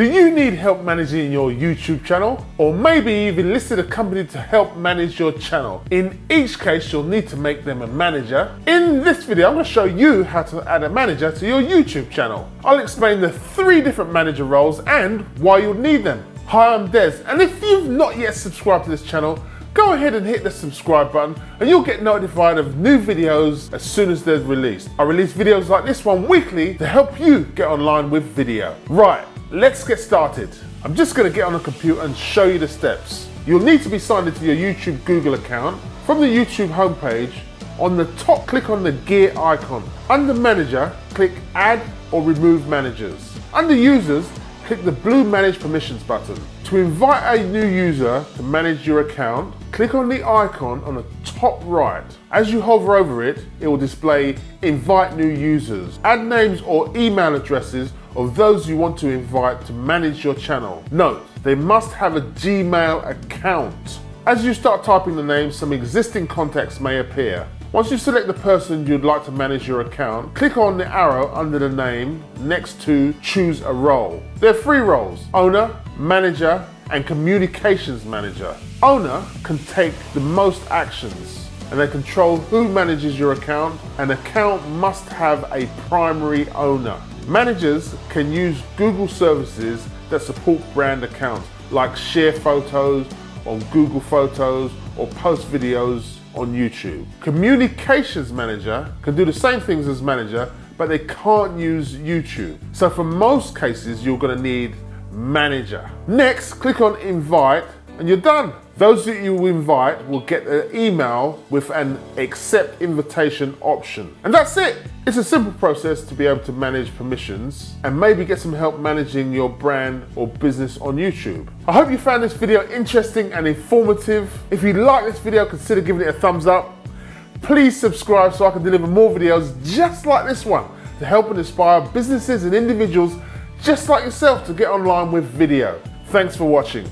Do you need help managing your YouTube channel? Or maybe you've enlisted a company to help manage your channel. In each case, you'll need to make them a manager. In this video, I'm going to show you how to add a manager to your YouTube channel. I'll explain the three different manager roles and why you'll need them. Hi, I'm Des, and if you've not yet subscribed to this channel, go ahead and hit the subscribe button and you'll get notified of new videos as soon as they're released. I release videos like this one weekly to help you get online with video. Right, let's get started. I'm just gonna get on the computer and show you the steps. You'll need to be signed into your YouTube Google account. From the YouTube homepage, on the top, click on the gear icon. Under Manager, click Add or Remove Managers. Under Users, click the blue Manage Permissions button. To invite a new user to manage your account, click on the icon on the top right. As you hover over it, it will display Invite New Users. Add names or email addresses of those you want to invite to manage your channel. Note, they must have a Gmail account. As you start typing the names, some existing contacts may appear. Once you select the person you'd like to manage your account, click on the arrow under the name next to choose a role. There are three roles, owner, manager, and communications manager. Owner can take the most actions and they control who manages your account. An account must have a primary owner. Managers can use Google services that support brand accounts like share photos on Google Photos or post videos on YouTube. Communications Manager can do the same things as Manager, but they can't use YouTube. So for most cases, you're gonna need Manager. Next, click on Invite and you're done. Those that you invite will get an email with an accept invitation option. And that's it. It's a simple process to be able to manage permissions and maybe get some help managing your brand or business on YouTube. I hope you found this video interesting and informative. If you like this video, consider giving it a thumbs up. Please subscribe so I can deliver more videos just like this one to help and inspire businesses and individuals just like yourself to get online with video. Thanks for watching.